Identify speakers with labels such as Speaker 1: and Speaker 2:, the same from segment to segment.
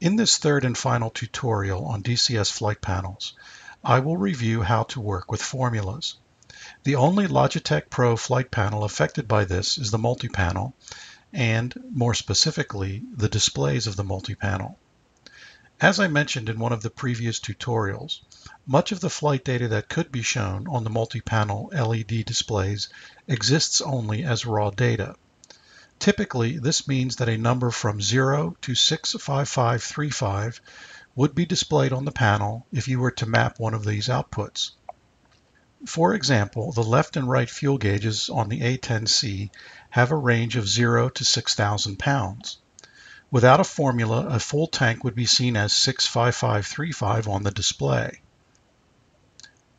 Speaker 1: In this third and final tutorial on DCS flight panels, I will review how to work with formulas. The only Logitech Pro flight panel affected by this is the multi-panel, and, more specifically, the displays of the multi-panel. As I mentioned in one of the previous tutorials, much of the flight data that could be shown on the multi-panel LED displays exists only as raw data. Typically, this means that a number from 0 to 65535 would be displayed on the panel if you were to map one of these outputs. For example, the left and right fuel gauges on the A10C have a range of 0 to 6,000 pounds. Without a formula, a full tank would be seen as 65535 on the display.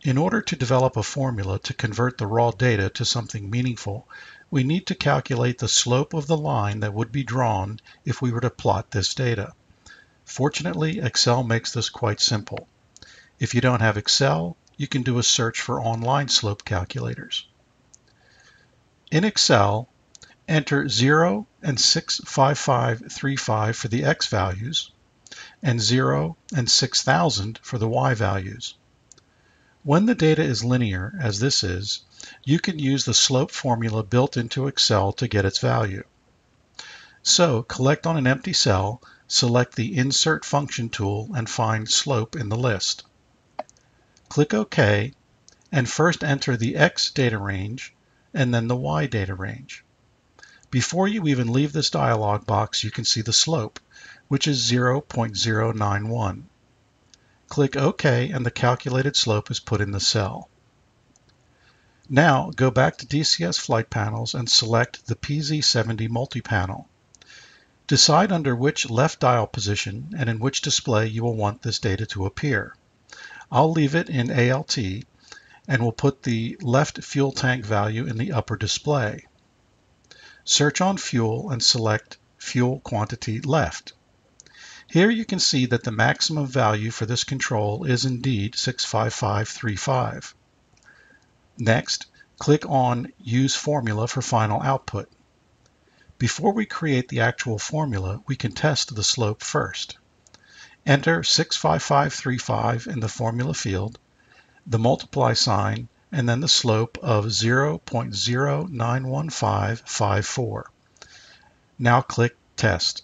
Speaker 1: In order to develop a formula to convert the raw data to something meaningful, we need to calculate the slope of the line that would be drawn if we were to plot this data. Fortunately, Excel makes this quite simple. If you don't have Excel, you can do a search for online slope calculators. In Excel, enter 0 and 65535 for the x values, and 0 and 6000 for the y values. When the data is linear, as this is, you can use the slope formula built into Excel to get its value. So collect on an empty cell, select the Insert Function tool and find Slope in the list. Click OK, and first enter the X data range and then the Y data range. Before you even leave this dialog box, you can see the slope, which is 0.091. Click OK and the calculated slope is put in the cell. Now go back to DCS flight panels and select the PZ70 multi-panel. Decide under which left dial position and in which display you will want this data to appear. I'll leave it in ALT and will put the left fuel tank value in the upper display. Search on fuel and select fuel quantity left. Here you can see that the maximum value for this control is indeed 65535. Next, click on Use Formula for final output. Before we create the actual formula, we can test the slope first. Enter 65535 in the formula field, the multiply sign, and then the slope of 0.091554. Now click Test.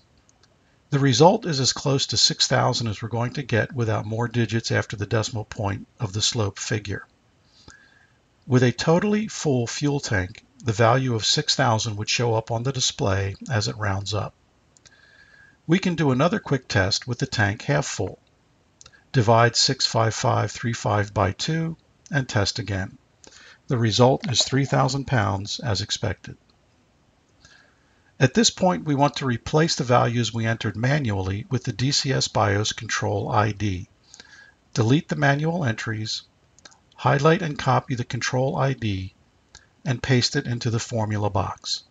Speaker 1: The result is as close to 6,000 as we're going to get without more digits after the decimal point of the slope figure. With a totally full fuel tank, the value of 6,000 would show up on the display as it rounds up. We can do another quick test with the tank half full. Divide 65535 by 2 and test again. The result is 3,000 pounds as expected. At this point, we want to replace the values we entered manually with the DCS BIOS control ID. Delete the manual entries, highlight and copy the control ID, and paste it into the formula box.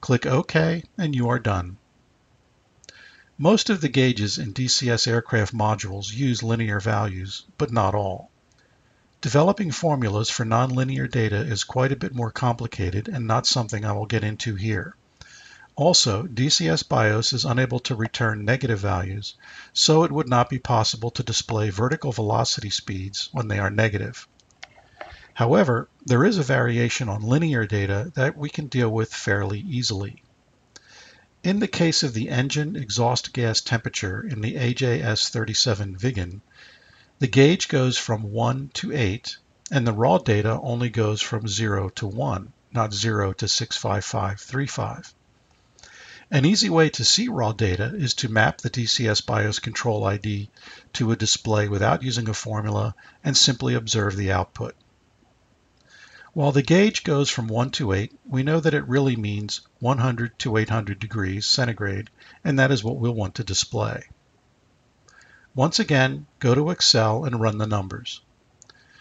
Speaker 1: Click OK and you are done. Most of the gauges in DCS aircraft modules use linear values, but not all. Developing formulas for nonlinear data is quite a bit more complicated and not something I will get into here. Also, DCS BIOS is unable to return negative values, so it would not be possible to display vertical velocity speeds when they are negative. However, there is a variation on linear data that we can deal with fairly easily. In the case of the engine exhaust gas temperature in the AJS-37 Viggen, the gauge goes from 1 to 8, and the raw data only goes from 0 to 1, not 0 to 65535. An easy way to see raw data is to map the DCS BIOS control ID to a display without using a formula and simply observe the output. While the gauge goes from 1 to 8, we know that it really means 100 to 800 degrees centigrade, and that is what we'll want to display. Once again, go to Excel and run the numbers.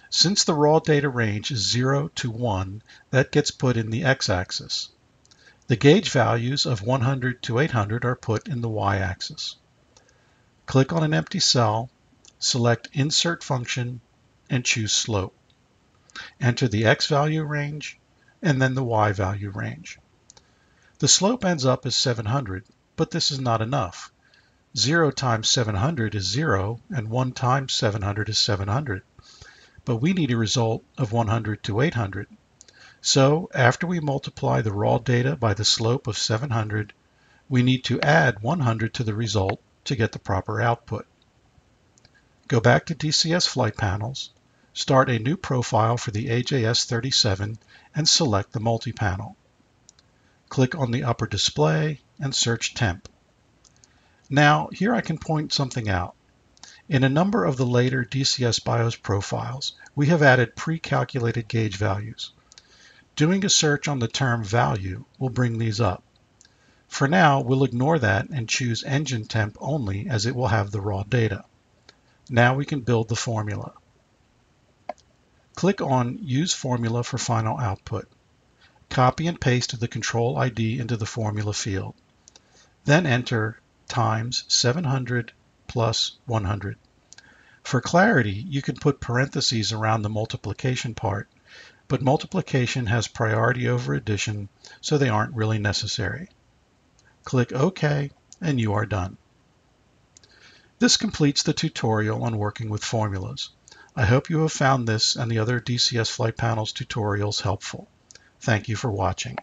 Speaker 1: Since the raw data range is 0 to 1, that gets put in the x-axis. The gauge values of 100 to 800 are put in the y-axis. Click on an empty cell, select Insert Function, and choose Slope. Enter the x value range and then the y value range. The slope ends up as 700, but this is not enough. 0 times 700 is 0, and 1 times 700 is 700. But we need a result of 100 to 800. So after we multiply the raw data by the slope of 700, we need to add 100 to the result to get the proper output. Go back to DCS Flight Panels, start a new profile for the AJS-37 and select the multi-panel. Click on the upper display and search temp. Now, here I can point something out. In a number of the later DCS BIOS profiles, we have added pre-calculated gauge values. Doing a search on the term value will bring these up. For now, we'll ignore that and choose engine temp only as it will have the raw data. Now we can build the formula. Click on Use Formula for Final Output. Copy and paste the control ID into the formula field. Then enter times 700 plus 100. For clarity, you can put parentheses around the multiplication part, but multiplication has priority over addition, so they aren't really necessary. Click OK, and you are done. This completes the tutorial on working with formulas. I hope you have found this and the other DCS Flight Panels tutorials helpful. Thank you for watching.